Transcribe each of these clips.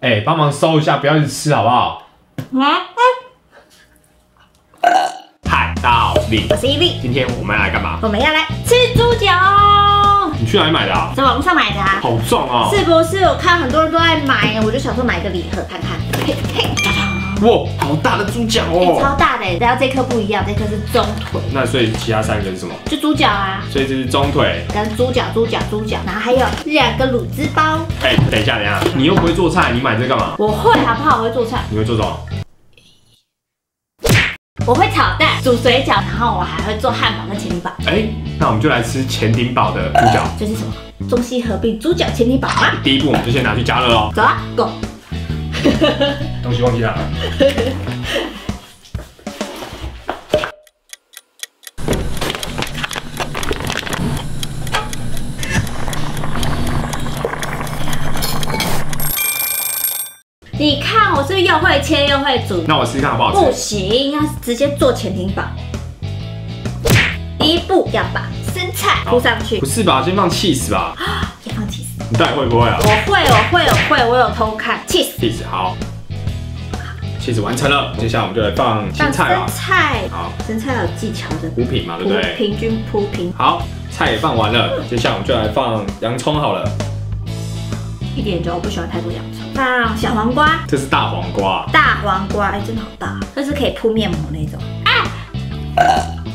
哎，帮忙收一下，不要一直吃好不好？啊，嗨，大家好，我是李我，是 E V，今天我们要来干嘛？我们要来吃猪脚，你去哪里买的啊？在网络上买的啊。好重啊！是不是？我看很多人都在买，我就想说买一个礼盒看看。嘿嘿，哇，好大的猪脚哦，超哦！大的，然后这颗不一样，这颗是中腿，那所以其他三个是什么？就猪脚啊，所以这是中腿。跟猪脚、猪脚、猪脚，然后还有两个卤汁包。哎，等一下，等一下，你又不会做菜，你买这干嘛？我会好不好？我会做菜，你会做什么？我会炒蛋、煮水饺，然后我还会做汉堡跟前蹄堡。哎，那我们就来吃前顶堡的猪脚。这是什么？中西合并猪脚前蹄堡吗？第一步，我们就先拿去加热喽。走啊，Go！东西忘记拿了。你看我是不是又会切又会煮？那我试试看好不好不？行，要直接做前庭堡。第一步要把生菜铺上去不，是吧？先放 cheese 吧？先放 cheese。你到底会不会啊我会，我会，我会，我有偷看 cheese。？cheese 好，cheese 完成了，接下来我们就来放青菜了生。菜，好，生菜有技巧的，铺平嘛，对不对？平均铺平，好，菜也放完了，接下来我们就来放洋葱好了。一点就我不喜欢太多洋葱。放小黄瓜，这是大黄瓜，大黄瓜，哎，真的好大，这是可以铺面膜那种。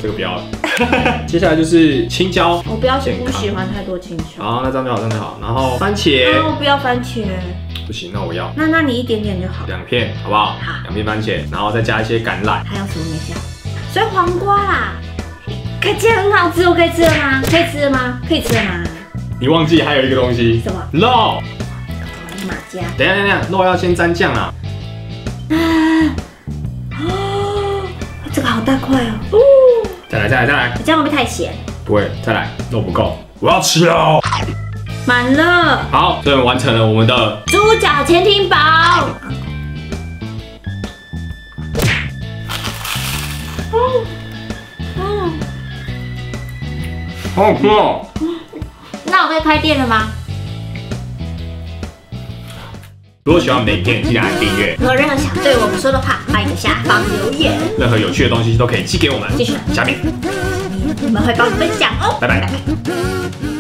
这个不要了。接下来就是青椒，我不要不喜欢太多青椒。好，那这样就好，这样就好。然后番茄啊，我不要番茄，不行，那我要那那你一点点就好。两片，好不好好？两片番茄，然后再加一些橄榄。还有什么没加？所以黄瓜啦，可以吃很好吃，我可以吃了吗？可以吃了吗？可以吃了吗？你忘记还有一个东西，什么？肉。马甲。等一下，等一下，肉要先沾酱啊。哦，这个好大块哦。哦，再来，再来，再来。这样会不会太咸？不会，再来，肉不够，我要吃哦。满了。好，所以完成了我们的猪脚前庭堡。哦，嗯，好好吃哦。那我可以开店了吗？如果喜欢我们的影片，记得按订阅。如果有任何想对我们说的话，欢迎在下方留言，任何有趣的东西都可以寄给我们。继续下面，我们会帮你分享哦。拜拜。拜拜。